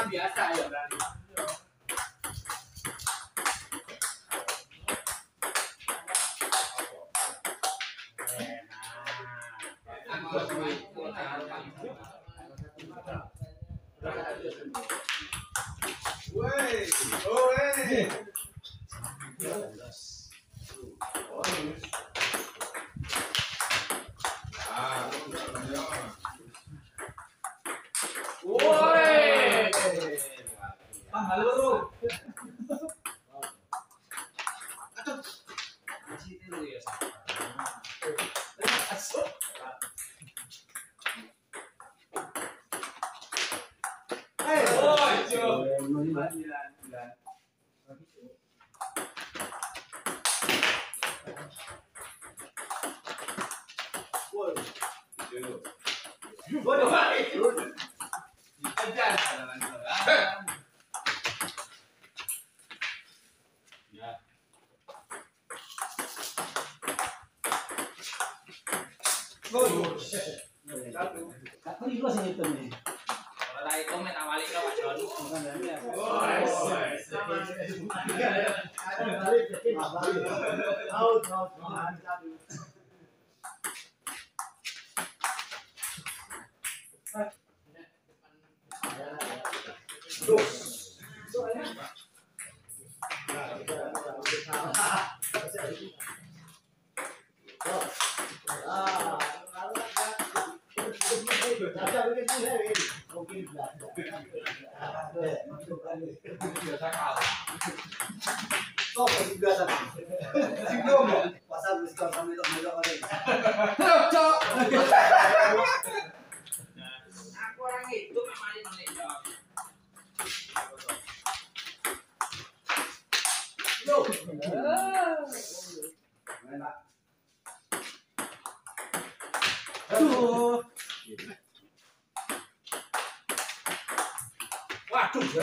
cambiar esta área. Wey! Oh, hey! Bueno, vale. Alcanza la. Nih. Kalau ke Pak Jon. Out, out, out. Pasal Aku orang itu. Aduh. atos, né?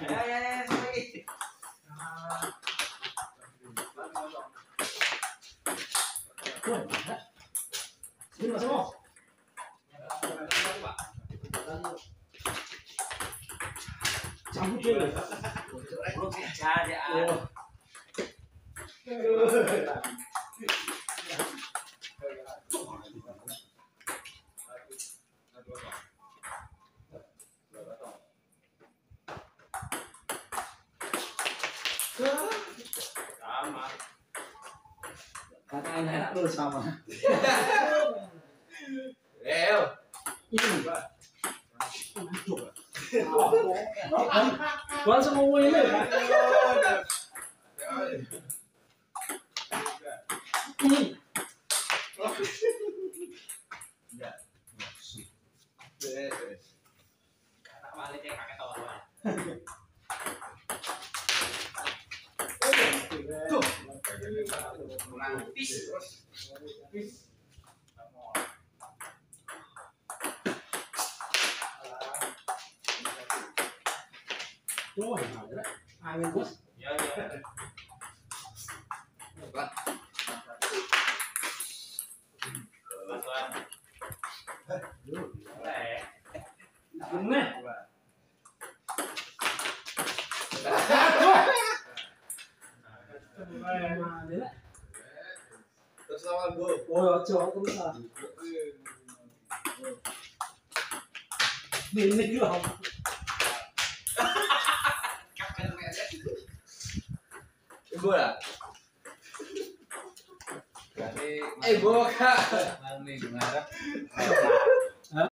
야야야 저기. 들어가 성호. 장구 쪽에 자, 자. Sama. Kata enak lu sama. Leo. Ini. Gua langsung ngomong ini. Terus. Tuh, ada. Angin bos. Ya ya. Bantuan. Eh. Gimana? Terus 보여줘 내 내려 Ibola. Eh, boca. Mami, marah.